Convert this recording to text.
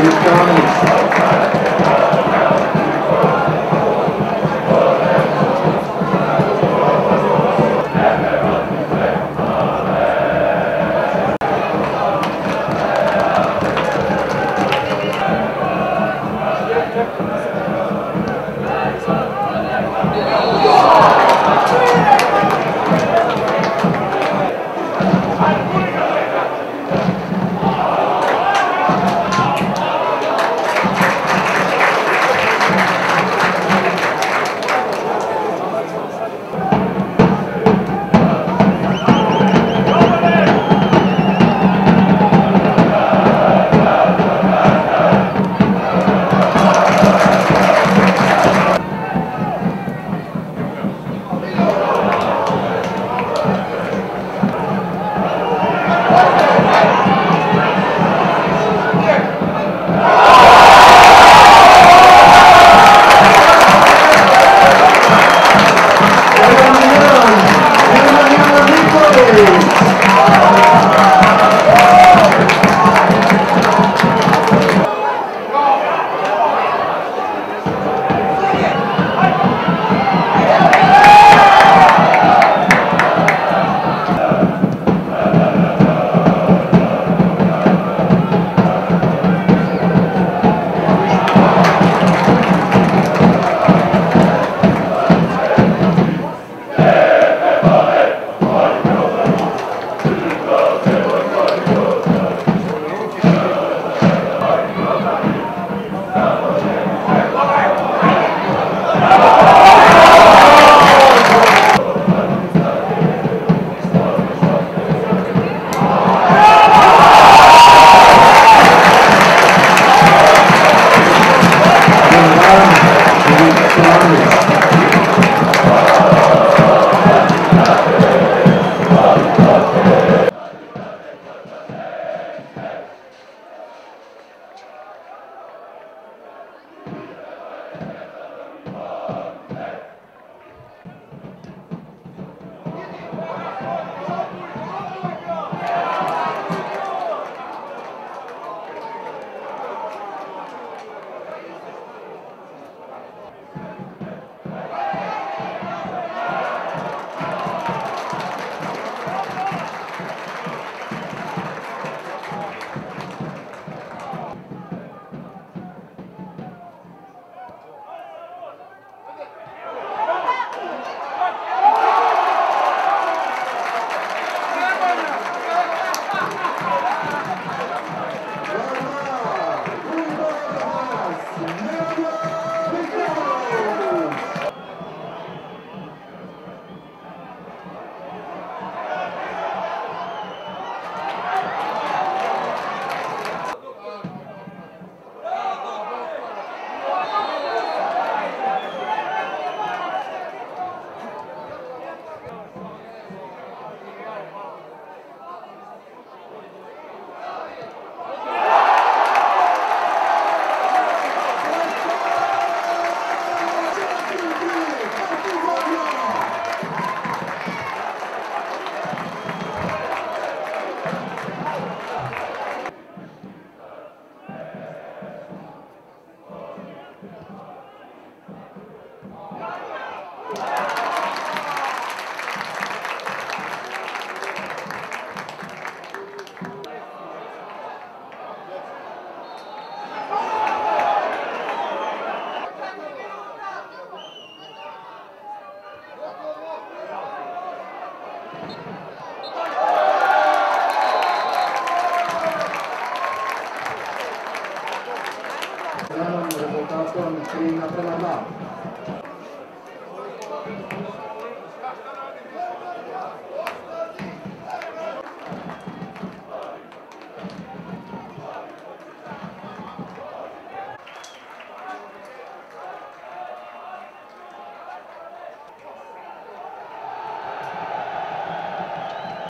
Ele Ganon,